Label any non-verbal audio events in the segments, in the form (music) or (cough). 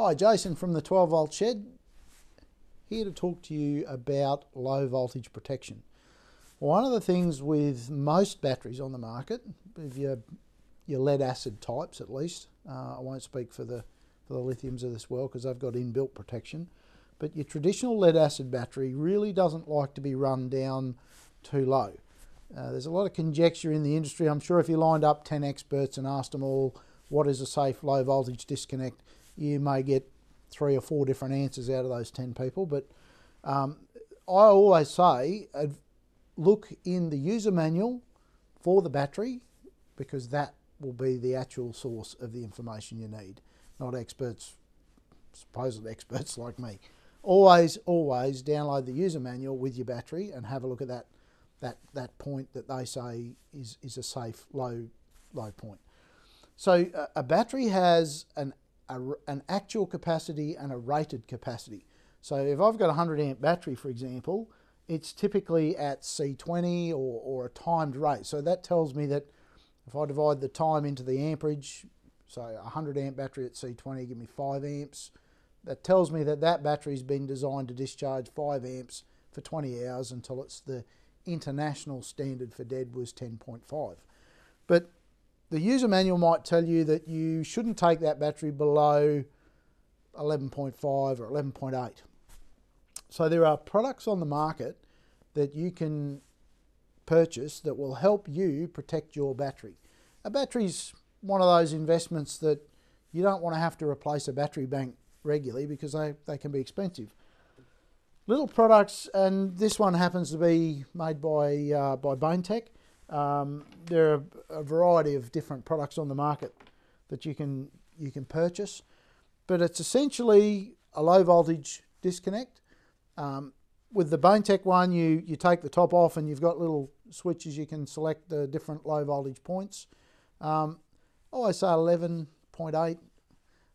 Hi, Jason from the 12 volt shed. Here to talk to you about low voltage protection. One of the things with most batteries on the market, with your, your lead acid types at least, uh, I won't speak for the, for the lithiums of this world because they've got inbuilt protection, but your traditional lead acid battery really doesn't like to be run down too low. Uh, there's a lot of conjecture in the industry. I'm sure if you lined up 10 experts and asked them all what is a safe low voltage disconnect, you may get three or four different answers out of those 10 people. But um, I always say look in the user manual for the battery because that will be the actual source of the information you need, not experts, supposed experts (laughs) like me. Always, always download the user manual with your battery and have a look at that that that point that they say is is a safe low low point. So a battery has an a, an actual capacity and a rated capacity. So if I've got a 100 amp battery, for example, it's typically at C20 or, or a timed rate. So that tells me that if I divide the time into the amperage, so a 100 amp battery at C20 give me 5 amps, that tells me that that battery's been designed to discharge 5 amps for 20 hours until it's the international standard for dead was 10.5. But the user manual might tell you that you shouldn't take that battery below 11.5 or 11.8. So there are products on the market that you can purchase that will help you protect your battery. A battery's one of those investments that you don't want to have to replace a battery bank regularly because they, they can be expensive. Little products, and this one happens to be made by, uh, by BainTech. Um, there are a variety of different products on the market that you can you can purchase, but it's essentially a low voltage disconnect. Um, with the BainTech one, you you take the top off and you've got little switches you can select the different low voltage points. Um, I always say 11.8,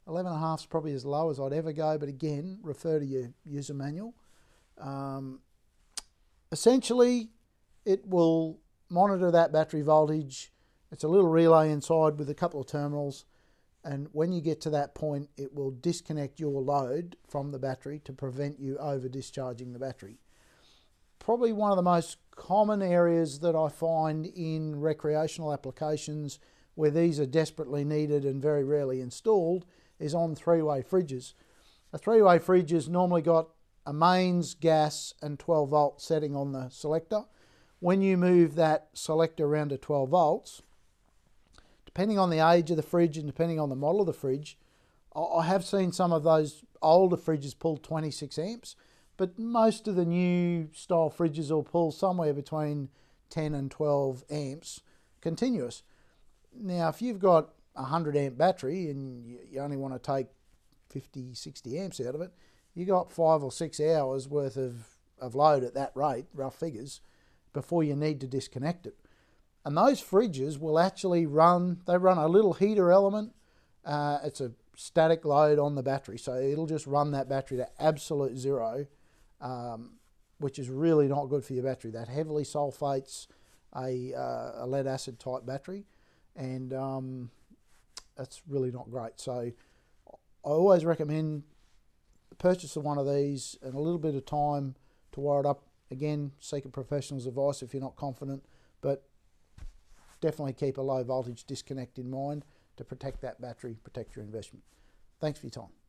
11.5 is probably as low as I'd ever go, but again, refer to your user manual. Um, essentially, it will monitor that battery voltage. It's a little relay inside with a couple of terminals. And when you get to that point, it will disconnect your load from the battery to prevent you over discharging the battery. Probably one of the most common areas that I find in recreational applications where these are desperately needed and very rarely installed is on three-way fridges. A three-way fridge has normally got a mains, gas and 12 volt setting on the selector when you move that selector around to 12 volts, depending on the age of the fridge and depending on the model of the fridge, I have seen some of those older fridges pull 26 amps, but most of the new style fridges will pull somewhere between 10 and 12 amps continuous. Now, if you've got a 100 amp battery and you only want to take 50, 60 amps out of it, you got five or six hours worth of, of load at that rate, rough figures, before you need to disconnect it. And those fridges will actually run, they run a little heater element. Uh, it's a static load on the battery. So it'll just run that battery to absolute zero, um, which is really not good for your battery. That heavily sulfates a, uh, a lead acid type battery. And um, that's really not great. So I always recommend purchase of one of these and a little bit of time to wire it up Again, seek a professional's advice if you're not confident, but definitely keep a low voltage disconnect in mind to protect that battery, protect your investment. Thanks for your time.